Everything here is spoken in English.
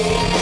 Yeah.